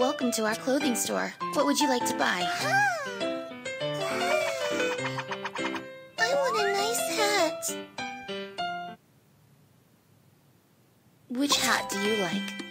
Welcome to our clothing store. What would you like to buy? I want a nice hat. Which hat do you like?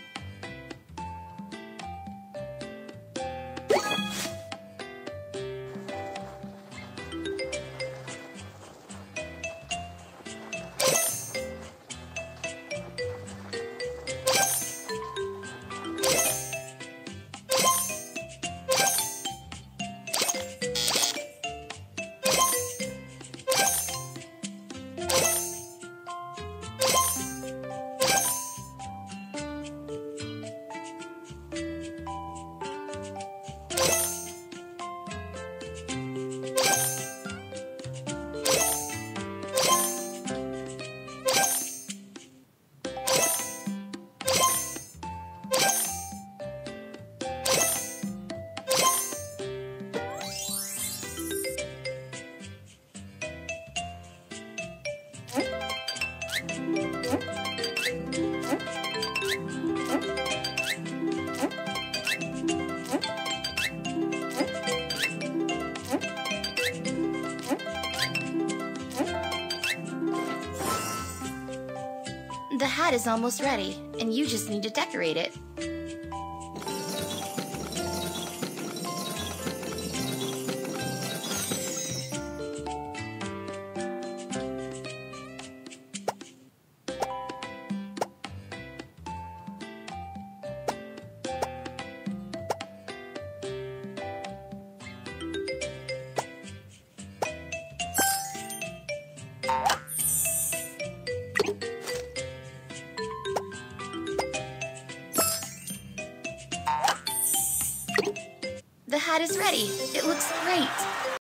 The hat is almost ready, and you just need to decorate it. The hat is ready. It looks great.